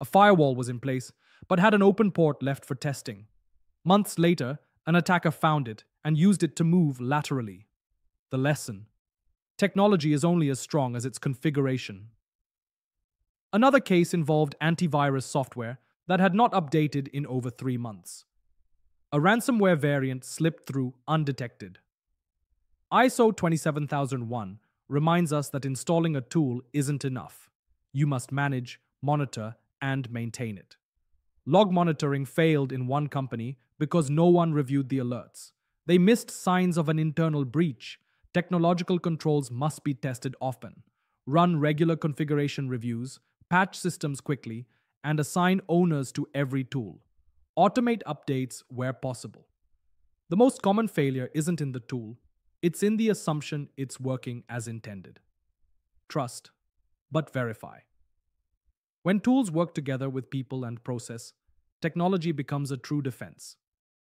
A firewall was in place, but had an open port left for testing. Months later, an attacker found it and used it to move laterally. The lesson technology is only as strong as its configuration. Another case involved antivirus software that had not updated in over three months. A ransomware variant slipped through undetected. ISO 27001 reminds us that installing a tool isn't enough. You must manage, monitor, and maintain it. Log monitoring failed in one company because no one reviewed the alerts. They missed signs of an internal breach. Technological controls must be tested often. Run regular configuration reviews, patch systems quickly, and assign owners to every tool. Automate updates where possible. The most common failure isn't in the tool, it's in the assumption it's working as intended. Trust, but verify. When tools work together with people and process, technology becomes a true defense.